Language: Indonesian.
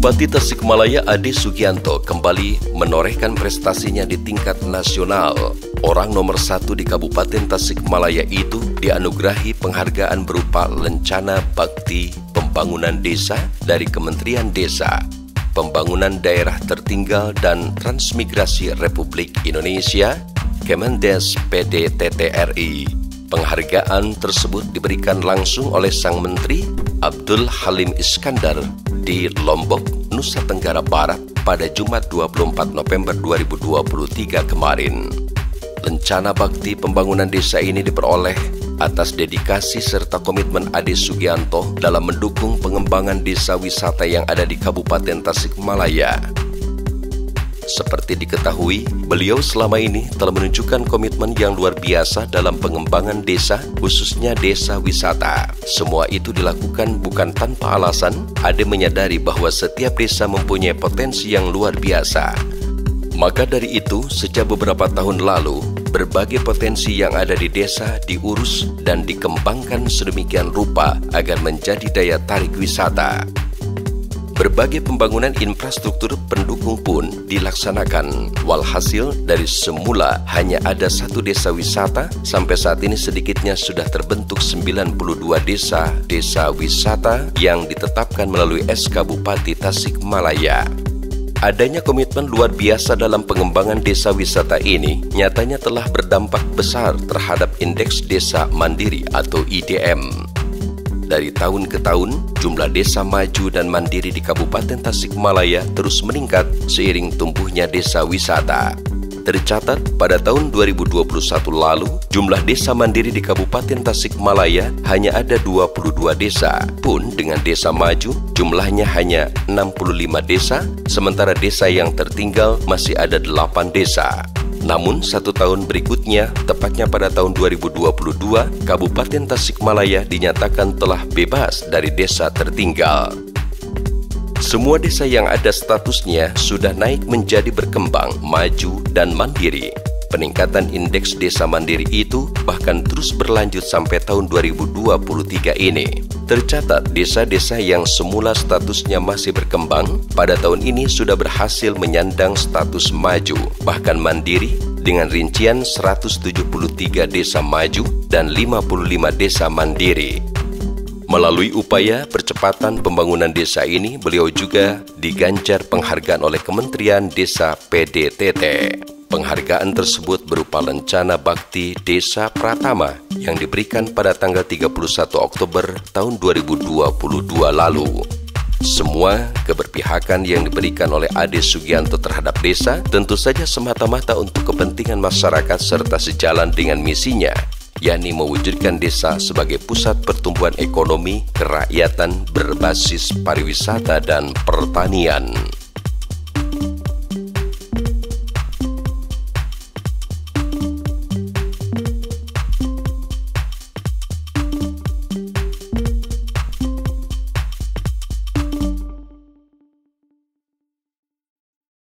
Bupati Tasikmalaya Ade Sugianto kembali menorehkan prestasinya di tingkat nasional. Orang nomor satu di Kabupaten Tasikmalaya itu dianugerahi penghargaan berupa Lencana Bakti Pembangunan Desa dari Kementerian Desa, Pembangunan Daerah Tertinggal dan Transmigrasi Republik Indonesia, Kemendes PDTTRI. Penghargaan tersebut diberikan langsung oleh Sang Menteri Abdul Halim Iskandar di Lombok, Nusa Tenggara Barat pada Jumat 24 November 2023 kemarin. Lencana bakti pembangunan desa ini diperoleh atas dedikasi serta komitmen Ade Sugianto dalam mendukung pengembangan desa wisata yang ada di Kabupaten Tasikmalaya. Seperti diketahui, beliau selama ini telah menunjukkan komitmen yang luar biasa dalam pengembangan desa, khususnya desa wisata. Semua itu dilakukan bukan tanpa alasan, Ade menyadari bahwa setiap desa mempunyai potensi yang luar biasa. Maka dari itu, sejak beberapa tahun lalu, berbagai potensi yang ada di desa diurus dan dikembangkan sedemikian rupa agar menjadi daya tarik wisata. Berbagai pembangunan infrastruktur pendukung pun dilaksanakan. Walhasil dari semula hanya ada satu desa wisata, sampai saat ini sedikitnya sudah terbentuk 92 desa desa wisata yang ditetapkan melalui SK Bupati Tasikmalaya. Adanya komitmen luar biasa dalam pengembangan desa wisata ini nyatanya telah berdampak besar terhadap indeks desa mandiri atau IDM. Dari tahun ke tahun, jumlah desa maju dan mandiri di Kabupaten Tasikmalaya terus meningkat seiring tumbuhnya desa wisata. Tercatat pada tahun 2021 lalu, jumlah desa mandiri di Kabupaten Tasikmalaya hanya ada 22 desa. Pun dengan desa maju, jumlahnya hanya 65 desa, sementara desa yang tertinggal masih ada 8 desa. Namun satu tahun berikutnya, tepatnya pada tahun 2022, Kabupaten Tasikmalaya dinyatakan telah bebas dari desa tertinggal. Semua desa yang ada statusnya sudah naik menjadi berkembang, maju, dan mandiri. Peningkatan indeks desa mandiri itu bahkan terus berlanjut sampai tahun 2023 ini. Tercatat desa-desa yang semula statusnya masih berkembang pada tahun ini sudah berhasil menyandang status maju, bahkan mandiri dengan rincian 173 desa maju dan 55 desa mandiri. Melalui upaya percepatan pembangunan desa ini, beliau juga diganjar penghargaan oleh Kementerian Desa PDTT. Penghargaan tersebut berupa lencana bakti Desa Pratama yang diberikan pada tanggal 31 Oktober tahun 2022 lalu. Semua keberpihakan yang diberikan oleh Ade Sugianto terhadap desa tentu saja semata-mata untuk kepentingan masyarakat serta sejalan dengan misinya, yakni mewujudkan desa sebagai pusat pertumbuhan ekonomi kerakyatan berbasis pariwisata dan pertanian.